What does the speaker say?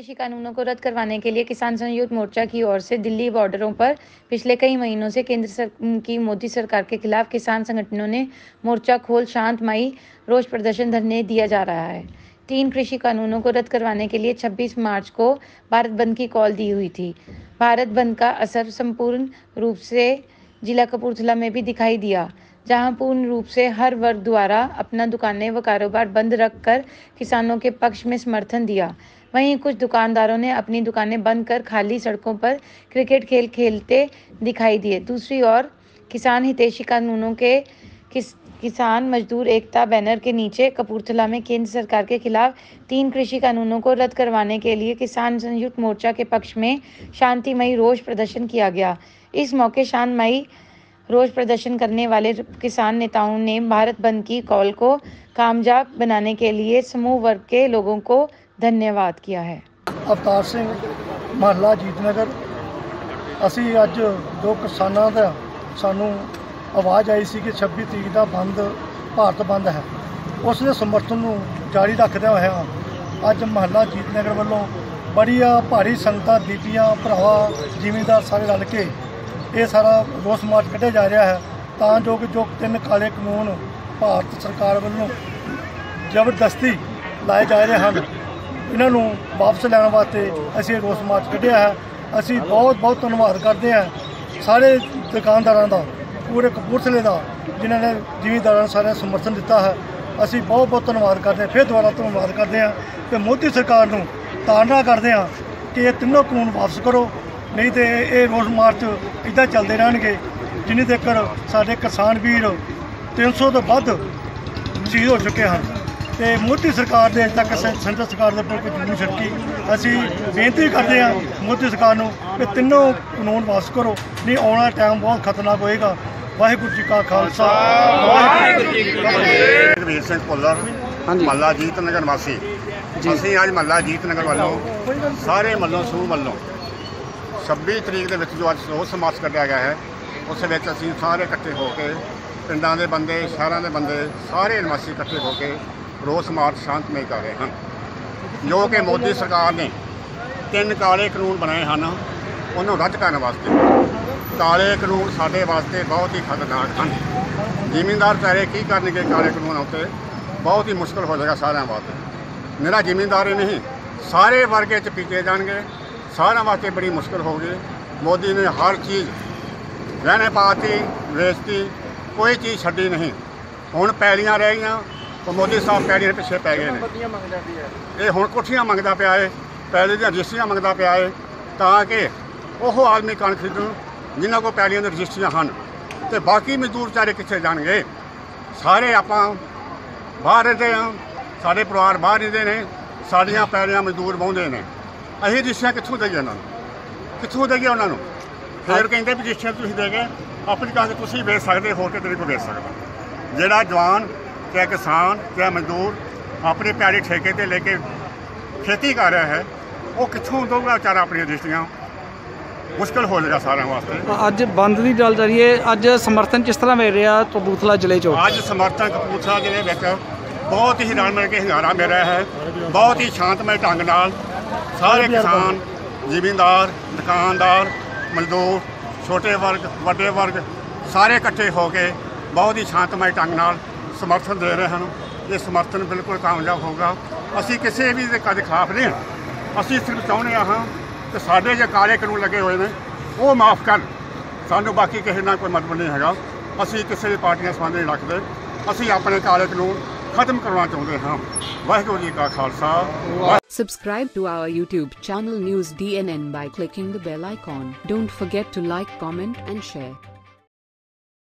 कृषि कानूनों को रद्द करवाने के लिए किसान संयुक्त मोर्चा की ओर से दिल्ली बॉर्डरों पर पिछले कई महीनों से केंद्र सर, की मोदी सरकार के खिलाफ किसान संगठनों ने मोर्चा खोल शांतमयी रोष प्रदर्शन धरने दिया जा रहा है। तीन कृषि कानूनों को रद्द करवाने के लिए 26 मार्च को भारत बंद की कॉल दी हुई थी। भारत बंद का असर संपूर्ण रूप से जिला कपूरथला में भी दिखाई दिया। जहाँ पूर्ण रूप से हर वर्ग द्वारा अपना दुकानें व कारोबार बंद रखकर किसानों के पक्ष में समर्थन दिया। वहीं कुछ दुकानदारों ने अपनी दुकानें बंद कर खाली सड़कों पर क्रिकेट खेल खेलते दिखाई दिए। दूसरी ओर, किसान हितैषी कानूनों के किस, किसान मजदूर एकता बैनर के नीचे कपूरथला में केंद्र सरकार के खिलाफ तीन कृषि कानूनों को रद्द करवाने के लिए किसान संयुक्त मोर्चा के पक्ष में शांतिमयी रोष प्रदर्शन किया गया। इस मौके शांतमयी रोष प्रदर्शन करने वाले किसान नेताओं ने भारत बंद की कॉल को कामयाब बनाने के लिए समूह वर्ग के लोगों को धन्यवाद किया है ਅਵਤਾਰ ਸਿੰਘ ਮਹੱਲਾ ਜੀਤਨਗਰ ਅਸੀਂ ਅੱਜ ਜੋ ਕਿਸਾਨਾਂ ਦਾ ਸਾਨੂੰ ਆਵਾਜ਼ ਆਈ ਸੀ ਕਿ 26 ਤਰੀਕ ਦਾ ਬੰਦ ਭਾਰਤ ਬੰਦ ਹੈ ਉਸ ਦੇ ਸਮਰਥਨ ਨੂੰ ਜਾਰੀ ਰੱਖਦਿਆਂ ਹੋਇਆਂ ਅੱਜ ਮਹੱਲਾ ਜੀਤਨਗਰ ਵੱਲੋਂ ਬੜੀਆਂ ਭਾਰੀ ਸੰਗਤਾਂ ਬੀਬੀਆਂ ਭਰਾਵਾ ਜ਼ਿਮੀਂਦਾਰ ਸਾਰੇ ਰਲ ਕੇ ਇਹ ਸਾਰਾ ਰੋਸ ਮਾਰਚ ਕੱਢਿਆ ਜਾ ਰਿਹਾ ਹੈ, ਤਾਂ ਜੋ ਕਿ ਜੋ ਤਿੰਨ ਕਾਲੇ ਕਾਨੂੰਨ ਭਾਰਤ ਸਰਕਾਰ ਵੱਲੋਂ ਜ਼ਬਰਦਸਤੀ ਲਾਏ ਜਾ ਰਹੇ ਹਨ, ਇਹਨਾਂ ਨੂੰ ਵਾਪਸ ਲੈਣ ਵਾਸਤੇ ਅਸੀਂ ਰੋਸ ਮਾਰਚ ਕੱਢਿਆ ਹੈ। ਅਸੀਂ ਬਹੁਤ ਬਹੁਤ ਧੰਨਵਾਦ ਕਰਦੇ ਹਾਂ ਸਾਰੇ ਦੁਕਾਨਦਾਰਾਂ ਦਾ, ਪੂਰੇ ਕਪੂਰਥਲੇ ਦਾ, ਜਿਨ੍ਹਾਂ ਨੇ ਜ਼ਿਮੀਂਦਾਰਾਂ ਨੂੰ ਸਾਰਿਆਂ ਨੂੰ ਸਮਰਥਨ ਦਿੱਤਾ ਹੈ। ਅਸੀਂ ਬਹੁਤ ਬਹੁਤ ਧੰਨਵਾਦ ਕਰਦੇ ਹਾਂ, ਫਿਰ ਦੁਬਾਰਾ ਧੰਨਵਾਦ ਕਰਦੇ ਹਾਂ ਤੇ ਮੋਦੀ ਸਰਕਾਰ ਨੂੰ ਤਾੜਨਾ ਕਰਦੇ ਹਾਂ ਕਿ ਇਹ ਤਿੰਨੋਂ ਕਾਨੂੰਨ ਵਾਪਸ ਕਰੋ। ਨਹੀਂ ਤੇ ਇਹ ਰੋਸ ਮਾਰਚ ਇੱਦਾਂ ਚੱਲਦੇ ਰਹਿਣਗੇ ਜਿੰਨੀ ਤੱਕ ਸਾਡੇ ਕਿਸਾਨ ਵੀਰ 300 ਤੋਂ ਵੱਧ ਸ਼ਹੀਦ ਹੋ ਚੁੱਕੇ ਹਨ। ਤੇ ਮੋਦੀ ਸਰਕਾਰ ਦੇ ਅਜੇ ਤੱਕ ਸੈਂ- ਸੈਂਟਰ ਸਰਕਾਰ ਦੇ ਕੋਈ ਜੁਮੀ ਛੱਡਕੀ ਅਸੀਂ ਬੇਨਤੀ ਕਰਦੇ ਹਾਂ ਮੋਦੀ ਸਰਕਾਰ ਨੂੰ ਕਿ ਤਿੰਨੋਂ ਕਾਨੂੰਨ ਵਾਪਸ ਕਰੋ ਨਹੀਂ ਆਉਣ ਵਾਲਾ ਟਾਈਮ ਬਹੁਤ ਖਤਰਨਾਕ ਹੋਏਗਾ। ਵਾਹਿਗੁਰੂ ਜੀ ਕਾ ਖਾਲਸਾ ਵਾਹਿਗੁਰੂ ਜੀ ਕੀ ਫਤਿਹ। ਰਵੀਰ ਸਿੰਘ ਭੁੱਲਰ ਮੱਲਾ ਜੀਤ ਨਗਰ ਵਾਸੀ। ਅਸੀਂ ਅੱਜ ਮੱਲਾ ਜੀਤ ਨਗਰ ਵੱਲੋਂ ਸਾਰੇ ਮੱਲੋਂ ਸਮੂਹ ਵੱਲੋਂ 26 ਤਰੀਕ ਦੇ ਵਿੱਚ ਜੋ ਅੱਜ ਰੋਸ ਮਾਰਚ ਕੱਢਿਆ ਗਿਆ ਹੈ, ਉਸ ਵਿੱਚ ਅਸੀਂ ਸਾਰੇ ਇਕੱਠੇ ਹੋ ਕੇ, ਪਿੰਡਾਂ ਦੇ ਬੰਦੇ, ਸ਼ਹਿਰਾਂ ਦੇ ਬੰਦੇ, ਸਾਰੇ ਨਿਵਾਸੀ ਇਕੱਠੇ ਹੋ ਕੇ ਰੋਸ ਮਾਰਚ ਸ਼ਾਂਤਮਈ ਕਰ ਰਹੇ ਹਨ। ਜੋ ਕਿ ਮੋਦੀ ਸਰਕਾਰ ਨੇ ਤਿੰਨ ਕਾਲੇ ਕਾਨੂੰਨ ਬਣਾਏ ਹਨ, ਉਹਨੂੰ ਰੱਦ ਕਰਨ ਵਾਸਤੇ। ਕਾਲੇ ਕਾਨੂੰਨ ਸਾਡੇ ਵਾਸਤੇ ਬਹੁਤ ਹੀ ਖਤਰਨਾਕ ਹਨ। ਜ਼ਿਮੀਂਦਾਰ ਚਾਰੇ ਕੀ ਕਰਨਗੇ ਕਾਲੇ ਕਾਨੂੰਨ ਉੱਤੇ, ਬਹੁਤ ਹੀ ਮੁਸ਼ਕਲ ਹੋ ਜਾਏਗਾ ਸਾਰਿਆਂ ਵਾਸਤੇ। ਮੇਰਾ ਜ਼ਿਮੀਂਦਾਰ ਹੀ ਨਹੀਂ, ਸਾਰੇ ਵਰਗੇ ਚ ਪੀਤੇ ਜਾਣਗੇ। ਸਾਰਿਆਂ ਵਾਸਤੇ ਬੜੀ ਮੁਸ਼ਕਲ ਹੋਊਗੀ ਮੋਦੀ ਨੇ ਹਰ ਚੀਜ਼ ਗਹਿਣੇ ਪਾਤੀ ਵੇਚਤੀ ਕੋਈ ਚੀਜ਼ ਛੱਡੀ ਨਹੀਂ। ਹੁਣ ਪੈਲੀਆਂ ਰਹਿ ਗਈਆਂ ਉਹ ਮੋਦੀ ਸਾਹਿਬ ਪੈਲੀਆਂ ਦੇ ਪਿੱਛੇ ਪੈ ਗਏ ਨੇ। ਇਹ? ਹੁਣ ਕੋਠੀਆਂ ਮੰਗਦਾ ਪਿਆ ਏ ਪੈਲੀ ਦੀਆਂ ਰਜਿਸਟਰੀਆਂ ਮੰਗਦਾ ਪਿਆ ਏ ਤਾਂ ਕਿ ਉਹ ਆਦਮੀ ਕਣਕ ਖਰੀਦਣ ਜਿਨ੍ਹਾਂ ਕੋਲ ਪੈਲੀਆਂ ਦੀਆਂ ਰਜਿਸਟਰੀਆਂ ਹਨ ਤੇ ਬਾਕੀ ਮਜ਼ਦੂਰ ਵਿਚਾਰੇ ਕਿੱਥੇ ਜਾਣਗੇ? ਸਾਰੇ ਆਪਾਂ ਬਾਹਰ ਰਹਿੰਦੇ ਹਾਂ ਸਾਡੇ ਪਰਿਵਾਰ ਬਾਹਰ ਰਹਿੰਦੇ ਨੇ ਸਾਡੀਆਂ ਪੈਲੀਆਂ ਮਜ਼ਦੂਰ ਵਾਹੁੰਦੇ ਨੇ। ਅਸੀਂ ਰਜਿਸਟਰੀਆਂ ਕਿੱਥੋਂ ਦੇਈਏ ਉਹਨਾਂ ਨੂੰ? ਕਿੱਥੋਂ ਦੇਈਏ ਉਹਨਾਂ ਨੂੰ? ਫਿਰ ਕਹਿੰਦੇ ਵੀ ਰਜਿਸਟਰੀਆਂ ਤੁਸੀਂ ਦੇ ਗਏ ਆਪਣੀ ਕਣਕ ਤੁਸੀਂ ਵੇਚ ਸਕਦੇ ਹੋ ਕੇ ਤੇਰੇ ਕੋਲ ਵੇਚ ਸਕਦਾ। ਜਿਹੜਾ ਜਵਾਨ ਚਾਹੇ ਕਿਸਾਨ ਚਾਹੇ ਮਜ਼ਦੂਰ ਆਪਣੀ ਪੈਲੀ ਠੇਕੇ ਤੇ ਲੈ ਕੇ ਖੇਤੀ ਕਰ ਰਿਹਾ ਹੈ ਉਹ ਕਿੱਥੋਂ ਦਊਗਾ ਵਿਚਾਰਾ ਆਪਣੀਆਂ ਰਜਿਸਟਰੀਆਂ ਮੁਸ਼ਕਲ ਹੋ ਜਾਏਗਾ ਸਾਰਿਆਂ ਵਾਸਤੇ। ਅੱਜ ਬੰਦ ਦੀ ਗੱਲ ਕਰੀਏ ਅੱਜ ਸਮਰਥਨ ਕਿਸ ਤਰ੍ਹਾਂ ਮਿਲ ਰਿਹਾ ਕਬੂਤਲਾ ਜ਼ਿਲ੍ਹੇ ਚੋਂ? ਅੱਜ ਸਮਰਥਨ ਕਪੂਰਥਲਾ ਜ਼ਿਲ੍ਹੇ ਵਿੱਚ ਬਹੁਤ ਹੀ ਰਲ ਮਿਲ ਕੇ ਹੰਗਾਰਾ ਮਿਲ ਰਿਹਾ ਹੈ ਬਹੁਤ ਹੀ ਸ਼ਾਂਤਮਈ ਢੰਗ ਨਾਲ ਸਾਰੇ ਕਿਸਾਨ, ਜ਼ਿਮੀਂਦਾਰ, ਦੁਕਾਨਦਾਰ, ਮਜ਼ਦੂਰ, ਛੋਟੇ ਵਰਗ, ਵੱਡੇ ਵਰਗ, ਸਾਰੇ ਇਕੱਠੇ ਹੋ ਕੇ ਬਹੁਤ ਹੀ ਸ਼ਾਂਤਮਈ ਢੰਗ ਨਾਲ ਸਮਰਥਨ ਦੇ ਰਹੇ ਹਨ। ਇਹ ਸਮਰਥਨ ਬਿਲਕੁਲ ਕਾਮਯਾਬ ਹੋਗਾ ਅਸੀਂ ਕਿਸੇ ਵੀ ਦੇ ਕਦੇ ਖਾਫ ਨਹੀਂ ਹਾਂ। ਅਸੀਂ ਸਿਰਫ ਚਾਹੁੰਦੇ ਹਾਂ ਕਿ ਸਾਡੇ ਜੇ ਕਾਲੇ ਕਾਨੂੰਨ ਲੱਗੇ ਹੋਏ ਨੇ, ਉਹ ਮਾਫ ਕਰਨ। ਸਾਨੂੰ ਬਾਕੀ ਕਿਸੇ ਨਾਲ ਕੋਈ ਮਤਲਬ ਨਹੀਂ ਹੈਗਾ। ਅਸੀਂ ਕਿਸੇ ਵੀ ਪਾਰਟੀ ਨਾਲ ਸੰਬੰਧ ਨਹੀਂ ਰੱਖਦੇ। ਅਸੀਂ ਆਪਣੇ ਕਾਲੇ ਕਾਨੂੰਨ ਖਤਮ ਕਰਵਾਉਣਾ ਚਾਹੁੰਦੇ ਹਾਂ। ਵਾਹਿਗੁਰੂ ਜੀ ਕਾ Khalsa Subscribe to our YouTube channel News DNN by clicking the bell icon. Don't forget to like, comment, and share.